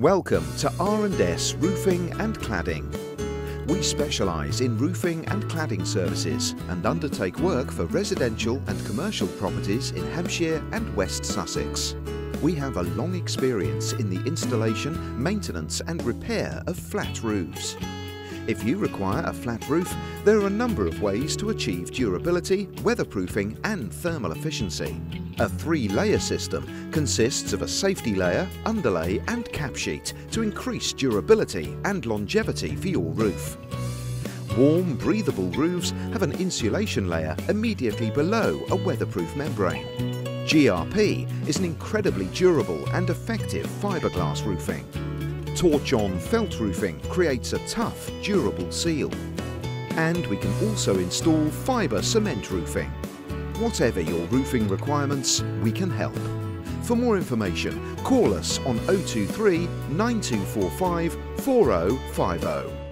Welcome to R&S Roofing and Cladding. We specialise in roofing and cladding services and undertake work for residential and commercial properties in Hampshire and West Sussex. We have a long experience in the installation, maintenance and repair of flat roofs. If you require a flat roof, there are a number of ways to achieve durability, weatherproofing and thermal efficiency. A three-layer system consists of a safety layer, underlay and cap sheet to increase durability and longevity for your roof. Warm, breathable roofs have an insulation layer immediately below a weatherproof membrane. GRP is an incredibly durable and effective fiberglass roofing. Torch-on felt roofing creates a tough, durable seal. And we can also install fibre cement roofing. Whatever your roofing requirements, we can help. For more information, call us on 023 9245 4050.